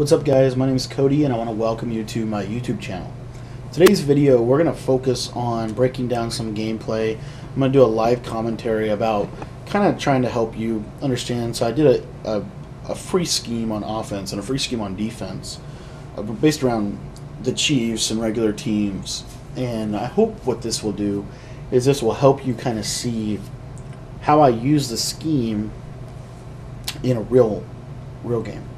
What's up guys, my name is Cody and I want to welcome you to my YouTube channel. Today's video we're going to focus on breaking down some gameplay. I'm going to do a live commentary about kind of trying to help you understand. So I did a, a, a free scheme on offense and a free scheme on defense uh, based around the Chiefs and regular teams. And I hope what this will do is this will help you kind of see how I use the scheme in a real real game.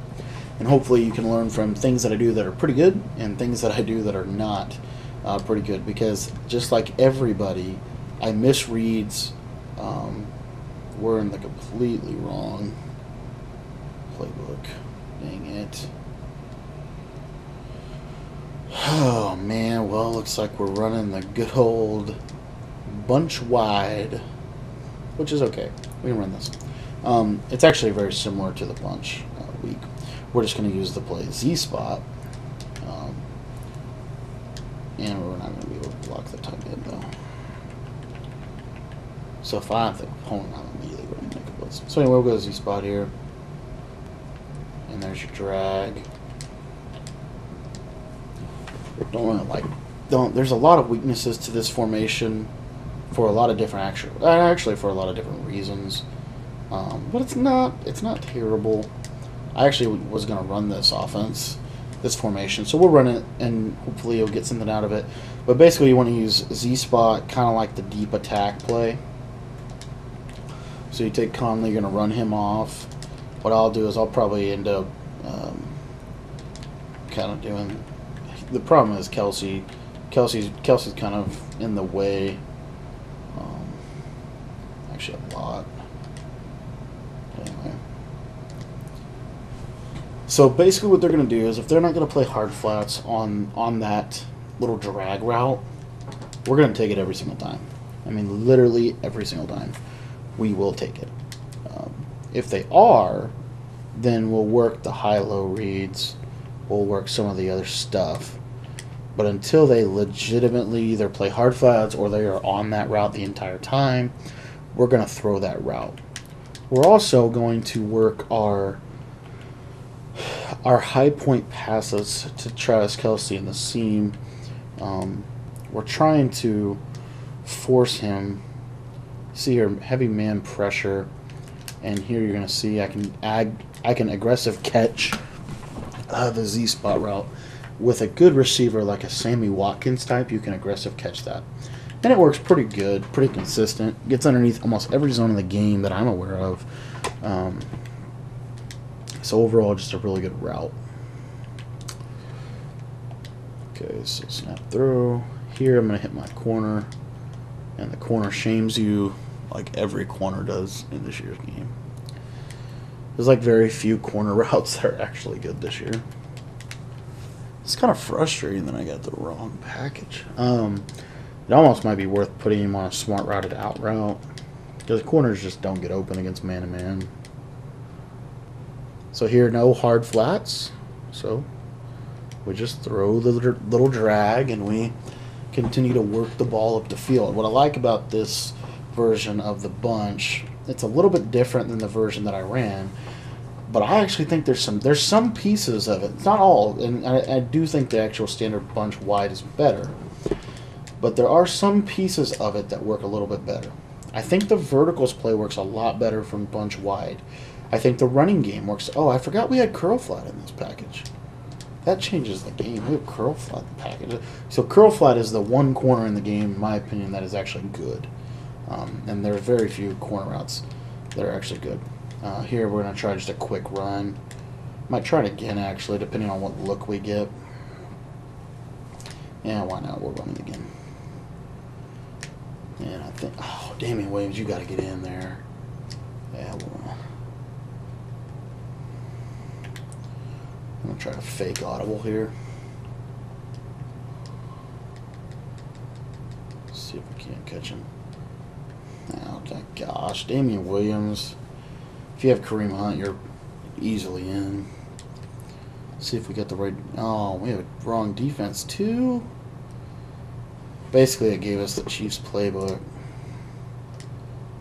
And hopefully you can learn from things that I do that are pretty good and things that I do that are not uh, pretty good because just like everybody, I misreads. Um, we're in the completely wrong playbook. Dang it. Oh man, well, looks like we're running the good old bunch wide, which is okay. We can run this. Um, it's actually very similar to the bunch uh, weak. We're just going to use the play Z spot. Um, and we're not going to be able to block the tight end though. So if I have the opponent, I'm immediately going to make a blitz. So anyway, we'll go to Z spot here. And there's your drag. Don't really like. Don't. There's a lot of weaknesses to this formation, for a lot of different actual. Actually, for a lot of different reasons. Um, but it's not. It's not terrible. I actually was going to run this offense, this formation. So we'll run it, and hopefully you'll get something out of it. But basically, you want to use Z spot, kind of like the deep attack play. So you take Conley, you're going to run him off. What I'll do is I'll probably end up um, kind of doing. The problem is Kelce. Kelce's Kelce's kind of in the way. Um, actually, a lot. Anyway. So basically, what they're going to do is, if they're not going to play hard flats on on that little drag route, we're going to take it every single time. I mean, literally every single time, we will take it. Um, if they are, then we'll work the high-low reads. We'll work some of the other stuff. But until they legitimately either play hard flats or they are on that route the entire time, we're going to throw that route. We're also going to work our our high point passes to Travis Kelce in the seam. Um, we're trying to force him. See here, heavy man pressure, and here you're going to see I can ag I can aggressive catch uh, the Z spot route with a good receiver like a Sammy Watkins type. You can aggressive catch that, and it works pretty good, pretty consistent. Gets underneath almost every zone in the game that I'm aware of. Um, so overall, just a really good route. Okay, so snap through. Here I'm going to hit my corner. And the corner shames you like every corner does in this year's game. There's like very few corner routes that are actually good this year. It's kind of frustrating that I got the wrong package. Um, it almost might be worth putting him on a smart routed out route. Because corners just don't get open against man-to-man. -man. So here, no hard flats. So we just throw the little drag and we continue to work the ball up the field. What I like about this version of the bunch, it's a little bit different than the version that I ran, but I actually think there's some there's some pieces of it. It's not all, and I, I do think the actual standard bunch wide is better. But there are some pieces of it that work a little bit better. I think the verticals play works a lot better from bunch wide. I think the running game works. Oh, I forgot we had curl flat in this package. That changes the game. We have curl flat in the package. So curl flat is the one corner in the game, in my opinion, that is actually good. Um, and there are very few corner routes that are actually good. Uh, here we're going to try just a quick run. Might try it again, actually, depending on what look we get. Yeah, why not? We're running again. And I think, oh, Damien Williams, you got to get in there. Yeah, we'll, I'm going to try to fake audible here. See if we can't catch him. Oh, gosh. Damien Williams. If you have Kareem Hunt, you're easily in. see if we get the right... Oh, we have a wrong defense, too? Basically, it gave us the Chiefs playbook.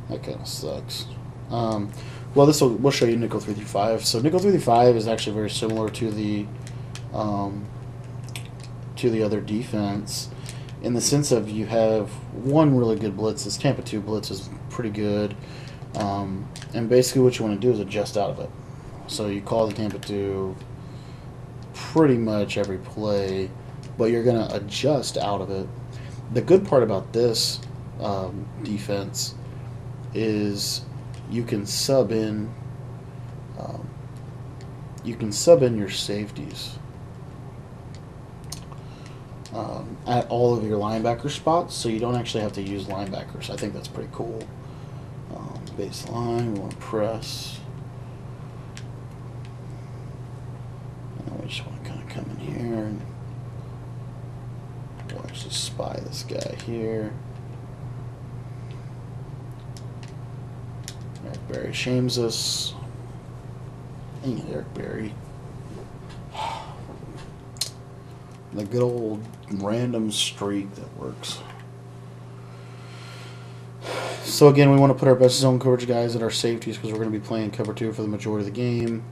That kind of sucks. Um, Well, this will we'll show you nickel three three five. So nickel three three five is actually very similar to the um, to the other defense in the sense of you have one really good blitz. This Tampa two blitz is pretty good, um, and basically what you want to do is adjust out of it. So you call the Tampa two pretty much every play, but you're going to adjust out of it. The good part about this um, defense is you can sub in um, you can sub in your safeties um, at all of your linebacker spots, so you don't actually have to use linebackers. I think that's pretty cool. Um, baseline, we want press. And we just want to kind of come in here and we'll actually spy this guy here. Eric Berry shames us. Dang it, Eric Berry. The good old random streak that works. So again, we want to put our best zone coverage guys at our safeties because we're going to be playing cover two for the majority of the game.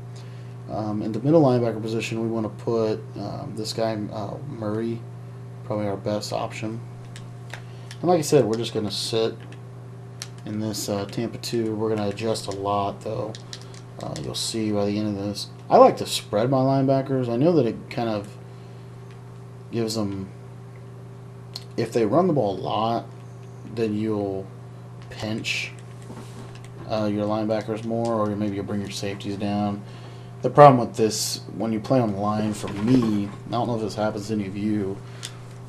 Um, in the middle linebacker position, we want to put um, this guy uh, Murray, probably our best option. And like I said, we're just going to sit in this uh, Tampa 2. We're going to adjust a lot, though. Uh, you'll see by the end of this. I like to spread my linebackers. I know that it kind of gives them. If they run the ball a lot, then you'll pinch uh, your linebackers more, or maybe you'll bring your safeties down. The problem with this, when you play on the line, for me, I don't know if this happens to any of you,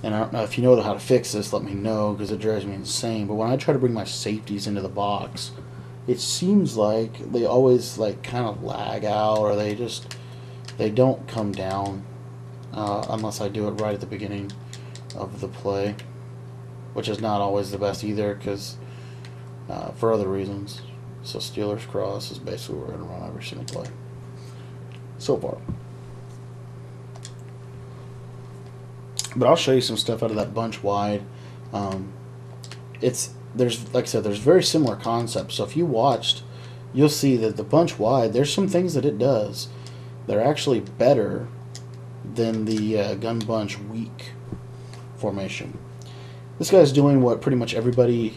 and I don't know if you know how to fix this, let me know because it drives me insane. But when I try to bring my safeties into the box, it seems like they always like kind of lag out, or they just they don't come down uh, unless I do it right at the beginning of the play, which is not always the best either because uh, for other reasons. So Steelers cross is basically what we're to run every single play so far. But I'll show you some stuff out of that bunch wide. Um, it's there's like I said, there's very similar concepts. So if you watched, you'll see that the bunch wide, there's some things that it does. They're actually better than the uh, gun bunch weak formation. This guy's doing what pretty much everybody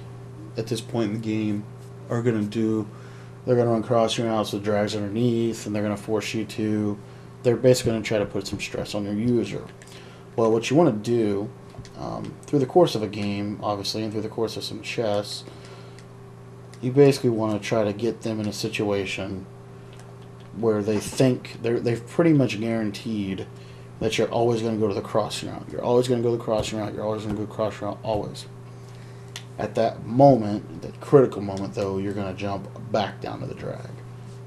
at this point in the game are going to do. They're going to run crossing routes with drags underneath, and they're going to force you to. They're basically going to try to put some stress on your user. Well, what you want to do um, through the course of a game, obviously, and through the course of some chess, you basically want to try to get them in a situation where they think they're they've pretty much guaranteed that you're always going to go to the crossing route. You're always going to go to the crossing route. You're always going to go crossing route. Always. At that moment, that critical moment, though, you're going to jump back down to the drag,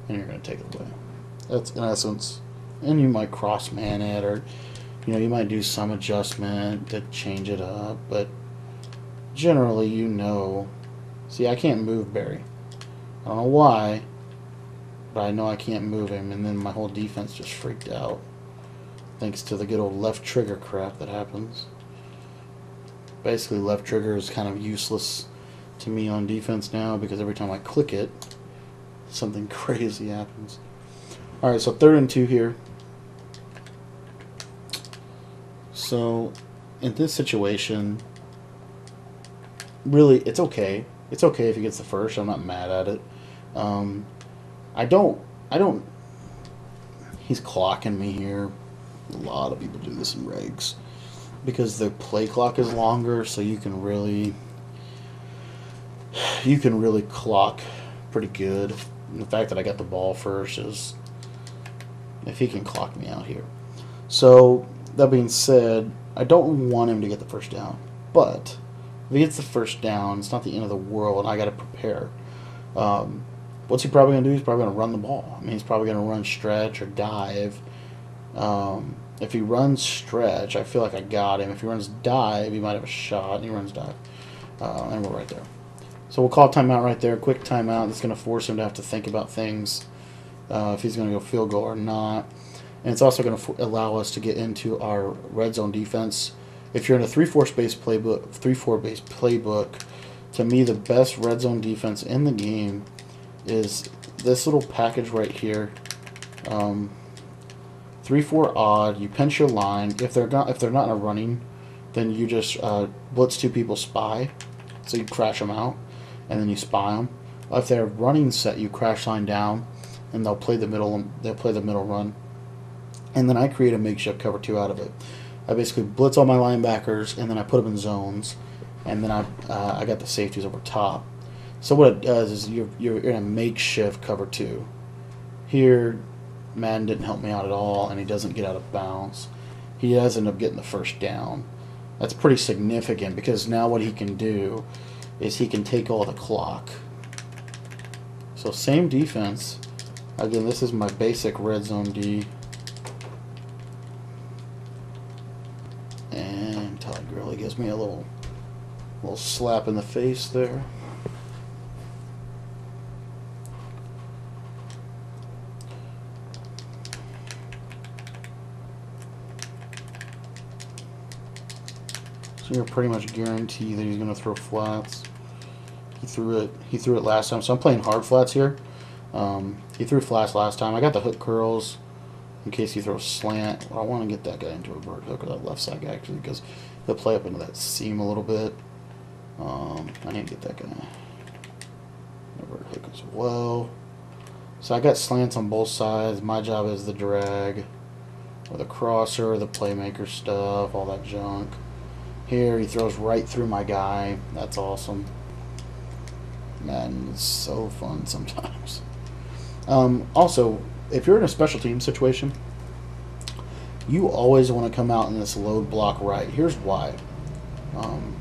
and you're going to take it away. That's in essence. And you might cross man it, or you know, you might do some adjustment to change it up, but generally, you know. See, I can't move Berry. I don't know why, but I know I can't move him, and then my whole defense just freaked out. Thanks to the good old left trigger crap that happens. Basically, left trigger is kind of useless to me on defense now because every time I click it, something crazy happens. Alright, so third and two here. So, in this situation, really, it's okay. It's okay if he gets the first. I'm not mad at it. Um, I don't. I don't. He's clocking me here. A lot of people do this in regs because the play clock is longer, so you can really you can really clock pretty good. And the fact that I got the ball first is if he can clock me out here. So that being said, I don't want him to get the first down, but if he gets the first down, it's not the end of the world, and I got to prepare. Um, what's he probably going to do? He's probably going to run the ball. I mean, he's probably going to run stretch or dive um, if he runs stretch, I feel like I got him. If he runs dive, he might have a shot. And he runs dive. Uh, and we're right there. So we'll call timeout right there. Quick timeout. That's going to force him to have to think about things. Uh, if he's going to go field goal or not. And it's also going to allow us to get into our red zone defense. If you're in a 3-4 space playbook, 3-4 base playbook, to me the best red zone defense in the game is this little package right here. Um, three four odd. You pinch your line. If they're not if they're not in a running, then you just uh, blitz two people spy, so you crash them out, and then you spy them. If they're running set, you crash line down, and they'll play the middle. They'll play the middle run, and then I create a makeshift cover two out of it. I basically blitz all my linebackers, and then I put them in zones, and then I uh, I got the safeties over top. So what it does is you're you're in a makeshift cover two. Here, Madden didn't help me out at all, and he doesn't get out of bounds. He does end up getting the first down. That's pretty significant because now what he can do is he can take all the clock. So same defense. Again, this is my basic red zone D. And Todd Gurley me a little little slap in the face there. So you're pretty much guaranteed that he's going to throw flats. He threw it. He threw it last time. So I'm playing hard flats here. Um, he threw flats last time. I got the hook curls in case he throws slant. I want to get that guy into a bird hook or that left side guy actually because he'll play up into that seam a little bit. Um, I need to get that guy a bird hook as well. So I got slants on both sides. My job is the drag or the crosser, the playmaker stuff, all that junk. Here he throws right through my guy. That's awesome. Man, it's so fun sometimes. Um, also, if you're in a special team situation, you always want to come out in this load block right. Here's why. Um,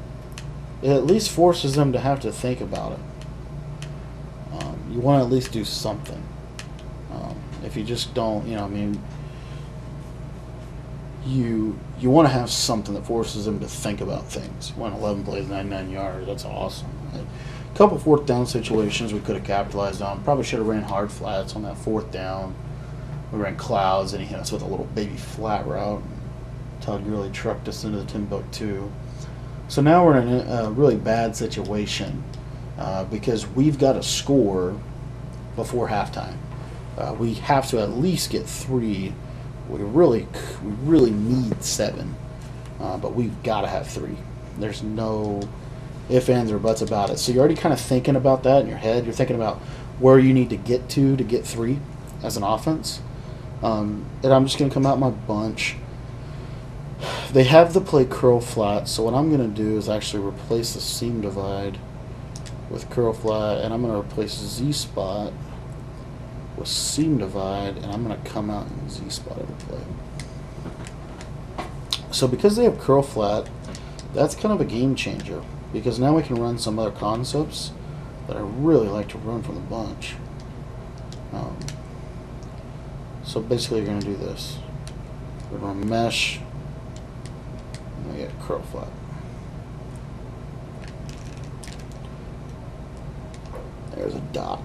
it at least forces them to have to think about it. Um, you want to at least do something. Um, if you just don't, you know, I mean, you you want to have something that forces them to think about things. When 11 plays 99 yards, that's awesome. Couple fourth down situations we could have capitalized on. Probably should have ran hard flats on that fourth down. We ran clouds, and he hit us with a little baby flat route. Todd Gurley trucked us into the Timbuktu. So now we're in a, a really bad situation uh, because we've got to score before halftime. Uh, we have to at least get three we really, we really need seven, uh, but we've got to have three. There's no if, ands, or buts about it. So you're already kind of thinking about that in your head. You're thinking about where you need to get to to get three as an offense. Um, and I'm just going to come out my bunch. They have the play curl flat, so what I'm going to do is actually replace the seam divide with curl flat, and I'm going to replace Z spot with seam divide, and I'm going to come out in Z spot every play. So because they have curl flat, that's kind of a game changer because now we can run some other concepts that I really like to run from the bunch. Um, so basically you're going to do this. We're going to mesh, and we get curl flat. There's a dot.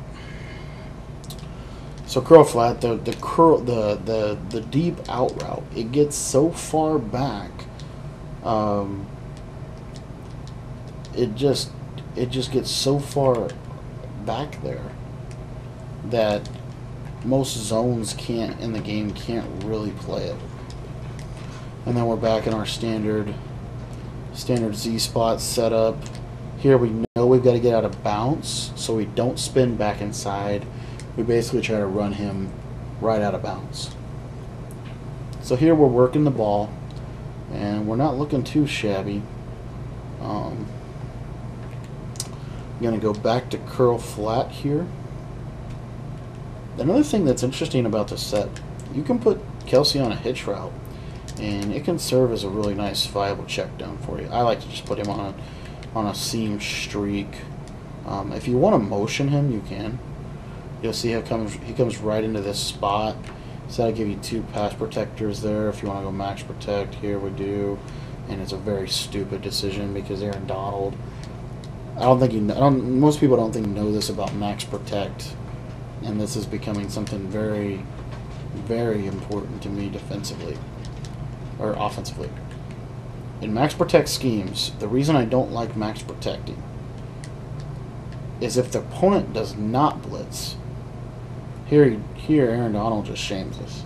So curl flat, the the curl the the the deep out route, it gets so far back. Um, it just it just gets so far back there that most zones can't in the game can't really play it. And then we're back in our standard standard Z spot setup. Here we know we've got to get out of bounce so we don't spin back inside we basically try to run him right out of bounds. So here we're working the ball, and we're not looking too shabby. Um, I'm going to go back to curl flat here. Another thing that's interesting about this set, you can put Kelce on a hitch route, and it can serve as a really nice viable check down for you. I like to just put him on a, on a seam streak. Um, if you want to motion him, you can. You'll see how comes he comes right into this spot. So I give you two pass protectors there. If you want to go max protect, here we do. And it's a very stupid decision because Aaron Donald. I don't think you. Know, I don't. Most people don't think know this about max protect, and this is becoming something very, very important to me defensively or offensively. In max protect schemes, the reason I don't like max protecting is if the opponent does not blitz. Here, here, Aaron Donald just shames us.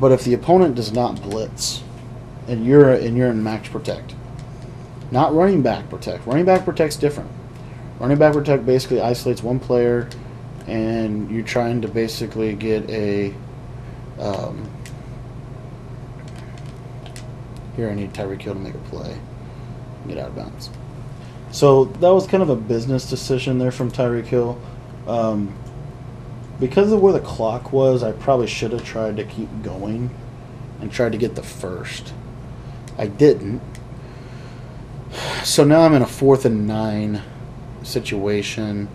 But if the opponent does not blitz, and you're and you're in max protect, not running back protect. Running back protect's different. Running back protect basically isolates one player, and you're trying to basically get a. Um, here, I need Tyreek Hill to make a play, get out of bounds. So that was kind of a business decision there from Tyreek Hill. Um, because of where the clock was, I probably should have tried to keep going and tried to get the first. I didn't. So now I'm in a fourth and nine situation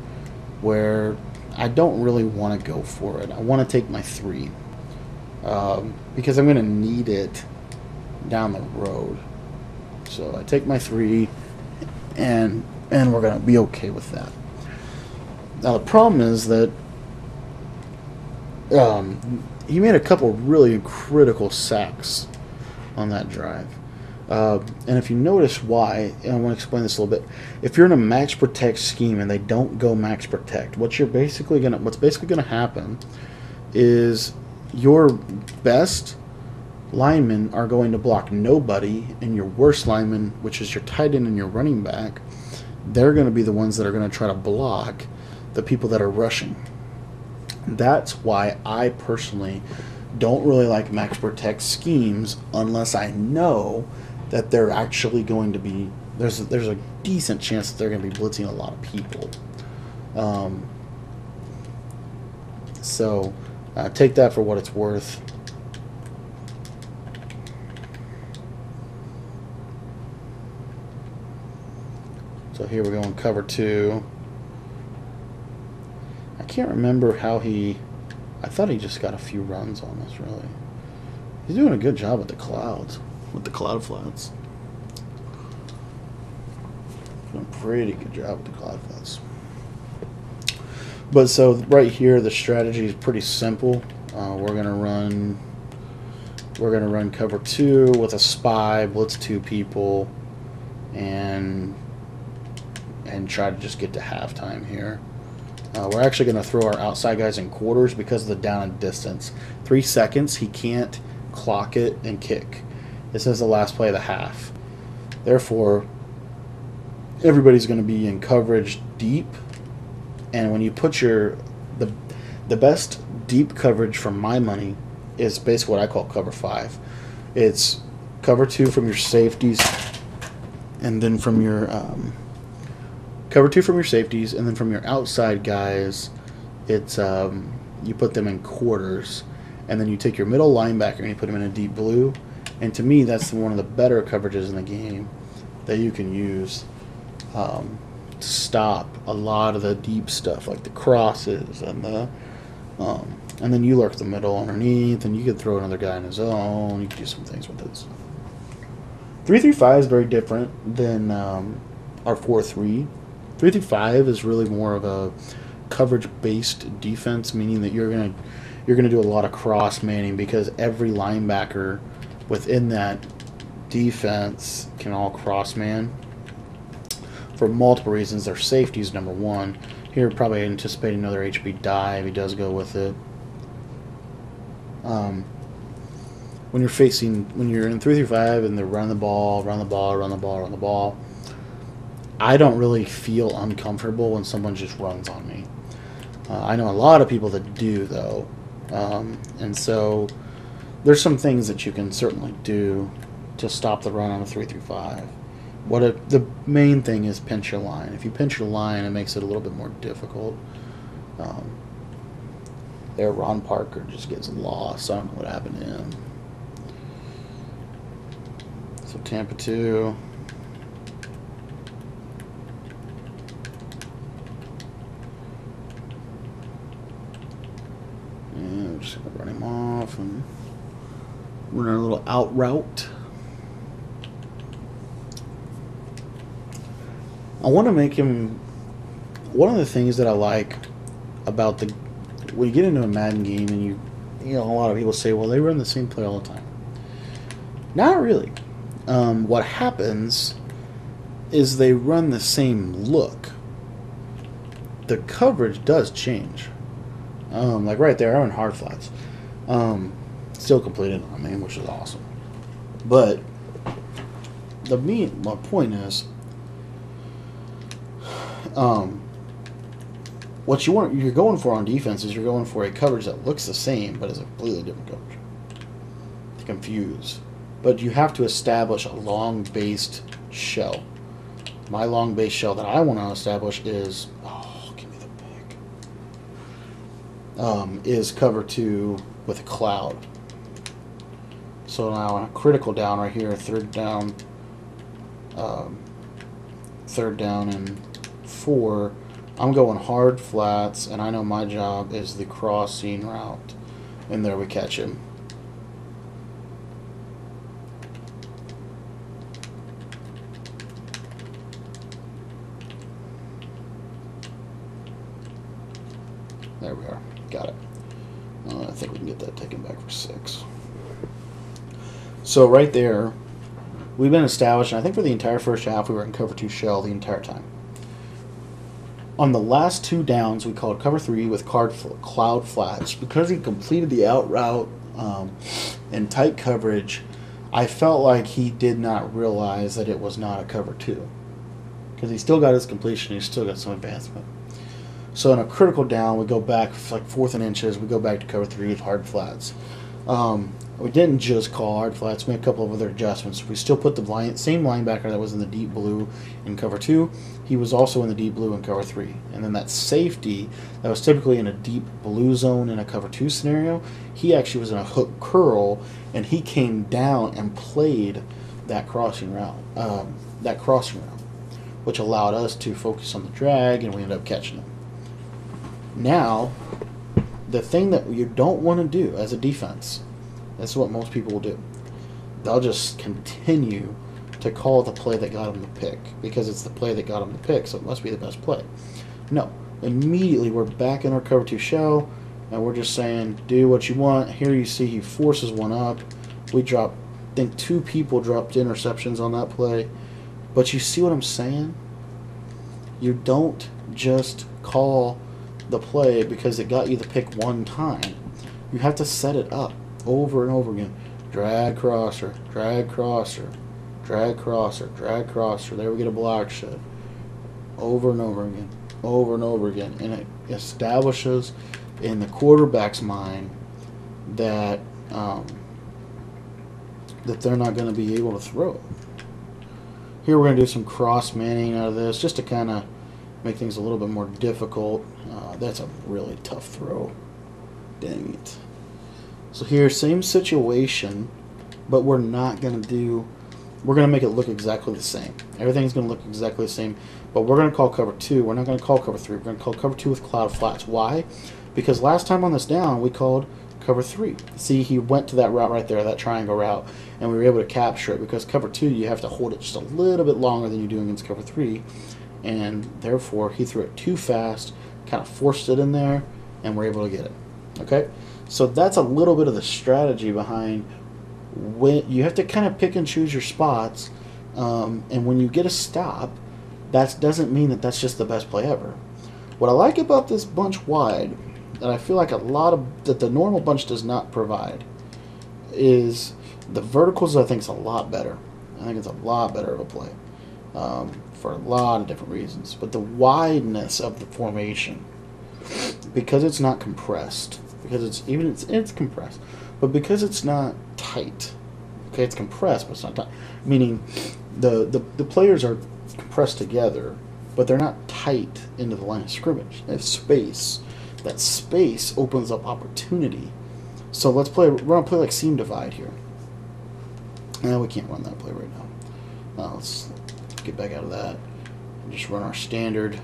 where I don't really want to go for it. I want to take my three um, because I'm going to need it down the road. So I take my three, and and we're going to be okay with that. Now the problem is that um, he made a couple really critical sacks on that drive. Uh, and if you notice why, and I want to explain this a little bit. If you're in a max protect scheme and they don't go max protect, what you're basically gonna what's basically gonna happen is your best linemen are going to block nobody, and your worst linemen, which is your tight end and your running back, they're going to be the ones that are going to try to block the people that are rushing. That's why I personally don't really like max protect schemes unless I know that they're actually going to be there's a, there's a decent chance that they're going to be blitzing a lot of people. Um, so uh, take that for what it's worth. So here we go in cover two. I can't remember how he. I thought he just got a few runs on this, really. He's doing a good job with the clouds, with the cloud flats. Doing a pretty good job with the cloud flats. But so right here, the strategy is pretty simple. Uh, we're gonna run. We're gonna run cover two with a spy, blitz two people, and and try to just get to halftime here. Uh, we're actually going to throw our outside guys in quarters because of the down and distance. Three seconds, he can't clock it and kick. This is the last play of the half. Therefore, everybody's going to be in coverage deep. And when you put your the the best deep coverage for my money is basically what I call cover five. It's cover two from your safeties, and then from your um, cover two from your safeties, and then from your outside guys, it's um, you put them in quarters, and then you take your middle linebacker and you put him in a deep blue. And to me, that's one of the better coverages in the game that you can use um, to stop a lot of the deep stuff, like the crosses and the. Um, and then you lurk the middle underneath, and you could throw another guy in his own. You could do some things with this. Three three five is very different than um, our four three. Three through five is really more of a coverage based defense, meaning that you're gonna you're gonna do a lot of cross manning because every linebacker within that defense can all cross man for multiple reasons. Their safety is number one. Here, probably anticipating another HB dive. He does go with it. Um, when you're facing, when you're in three through five and they're run the ball, run the ball, run the ball, run the ball, I don't really feel uncomfortable when someone just runs on me. Uh, I know a lot of people that do, though. Um, and so there's some things that you can certainly do to stop the run on a 3 through 5. What a, the main thing is pinch your line. If you pinch your line, it makes it a little bit more difficult. Um, there, Ron Parker just gets lost. I don't know what happened to him. So Tampa 2. just gonna run him off and run a little out route. I want to make him. One of the things that I like about the when you get into a Madden game and you, you know, a lot of people say, well, they run the same play all the time. Not really. Um, what happens is they run the same look the coverage does change. Um, like right there, I run hard flats. Um, still completed on me, which is awesome. But the mean my point is, um, what you want you're going for on defense is you're going for a coverage that looks the same but is a completely different coverage to confuse. But you have to establish a long based shell. My long base shell that I want to establish is oh give me the pick. Um, is cover two with a cloud. So now on a critical down right here, third down, um, third down and four, I'm going hard flats, and I know my job is the crossing route. And there we catch him. There we are. Got it. Uh, I think we can get that taken back for six. So right there, we've been established, and I think for the entire first half, we were in cover two shell the entire time. On the last two downs, we called cover three with card cloud flats because he completed the out route um, in tight coverage. I felt like he did not realize that it was not a cover two because he still got his completion. He still got some advancement. So in a critical down, we go back like fourth and inches. We go back to cover three with hard flats. Um, we didn't just call hard flats. We made a couple of other adjustments. We still put the line, same linebacker that was in the deep blue in cover two. He was also in the deep blue in cover three. And then that safety that was typically in a deep blue zone in a cover two scenario, he actually was in a hook curl, and he came down and played that crossing route, um, that crossing route, which allowed us to focus on the drag, and we ended up catching him. Now, the thing that you don't want to do as a defense, that's what most people will do. They'll just continue to call the play that got them the pick because it's the play that got them the pick, so it must be the best play. No, immediately we're back in our cover two shell, and we're just saying, do what you want. Here you see he forces one up. We drop, I think two people dropped interceptions on that play. But you see what I'm saying? You don't just call the play because it got you the pick one time. You have to set it up over and over again. Drag crosser, drag crosser, drag crosser, drag crosser. There we get a block shed. Over and over again, over and over again. And it establishes in the quarterback's mind that um, that they're not going to be able to throw. Here we're going to do some cross manning out of this just to kind of make things a little bit more difficult. Uh, that's a really tough throw. Dang it. So here, same situation, but we're not going to do, we're going to make it look exactly the same. Everything's going to look exactly the same, but we're going to call cover two. We're not going to call cover three. We're going to call cover two with cloud flats. Why? Because last time on this down, we called cover three. See, he went to that route right there, that triangle route, and we were able to capture it because cover two, you have to hold it just a little bit longer than you do against cover three and therefore he threw it too fast, kind of forced it in there, and we're able to get it. Okay, so that's a little bit of the strategy behind when you have to kind of pick and choose your spots, um, and when you get a stop, that doesn't mean that that's just the best play ever. What I like about this bunch wide, that I feel like a lot of that the normal bunch does not provide, is the verticals. I think is a lot better. I think it's a lot better of a play. Um, for a lot of different reasons. But the wideness of the formation, because it's not compressed, because it's even it's it's compressed, but because it's not tight. Okay, it's compressed, but it's not tight. Meaning, the the, the players are compressed together, but they're not tight into the line of scrimmage. They have space. That space opens up opportunity. So let's play. We're gonna play like seam divide here. Now we can't run that play right now. Let's get back out of that. And just run our standard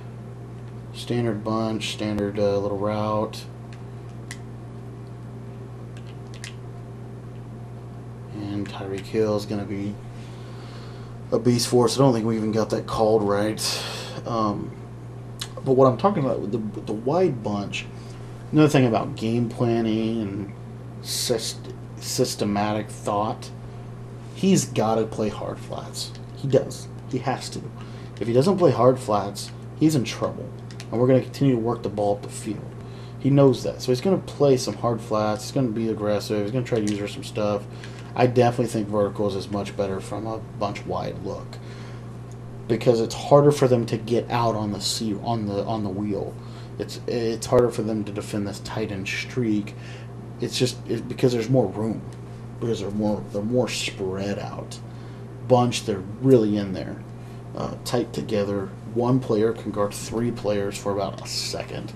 standard bunch, standard uh, little route. And Tyreek Hill is going to be a beast for us. I don't think we even got that called right. Um, but what I'm talking about with the, the wide bunch, another thing about game planning and syst- systematic thought, he's got to play hard flats. He does. He has to. If he doesn't play hard flats, he's in trouble. and we're going to continue to work the ball up the field. He knows that, so he's going to play some hard flats. He's going to be aggressive. He's going to try to use her some stuff. I definitely think verticals is much better from a bunch wide look because it's harder for them to get out on the sea on the on the wheel. It's it's harder for them to defend this tight end streak. It's just it, because there's more room because they're more they're more spread out. Bunch they're really in there, uh, tight together. One player can guard three players for about a second,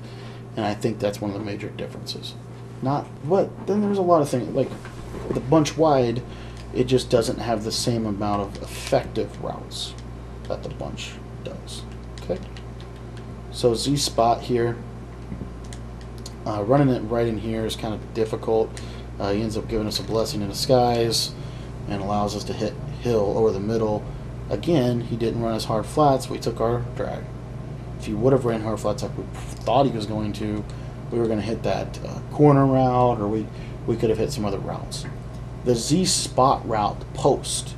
and I think that's one of the major differences. Not but then there's a lot of things like the bunch wide. It just doesn't have the same amount of effective routes that the bunch does. Okay. So Z spot here. Uh, running it right in here is kind of difficult. Uh, he ends up giving us a blessing in disguise and allows us to hit hill over the middle. Again, he didn't run his hard flats. We took our drag. If he would have ran hard flats like we thought he was going to, we were going to hit that uh, corner route or we, we could have hit some other routes. The Z spot route post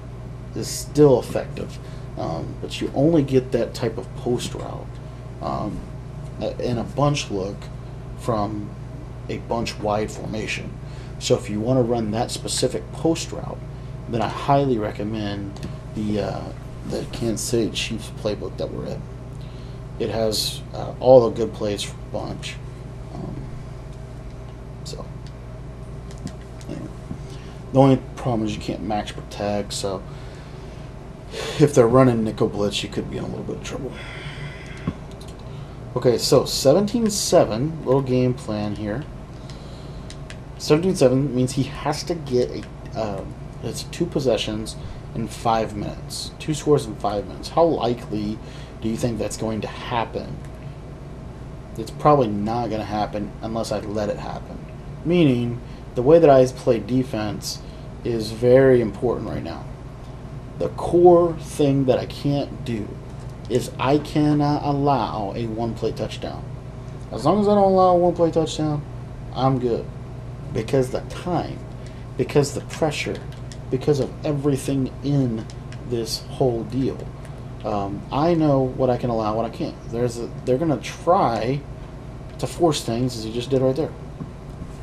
is still effective, um, but you only get that type of post route um, in a bunch look from a bunch wide formation. So if you want to run that specific post route, then I highly recommend the uh, the Kansas City Chiefs playbook that we're in. It has uh, all the good plays for bunch. Um, so anyway. The only problem is you can't max protect. So if they're running nickel blitz, you could be in a little bit of trouble. Okay, so 17-7, little game plan here. 17-7 means he has to get a, uh, it's two possessions in five minutes. Two scores in five minutes. How likely do you think that's going to happen? It's probably not going to happen unless I let it happen. Meaning, the way that I play defense is very important right now. The core thing that I can't do is I cannot allow a one play touchdown. As long as I don't allow a one play touchdown, I'm good. Because the time, because the pressure, because of everything in this whole deal. Um, I know what I can allow, what I can't. There's a, they're gonna try to force things as you just did right there.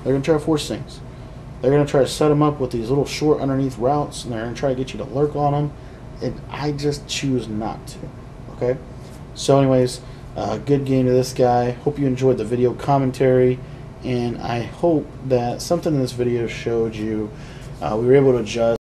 They're gonna try to force things. They're gonna try to set them up with these little short underneath routes, and they're gonna try to get you to lurk on them. And I just choose not to. Okay. So, anyways, uh, good game to this guy. Hope you enjoyed the video commentary, and I hope that something in this video showed you. Uh, we were able to adjust.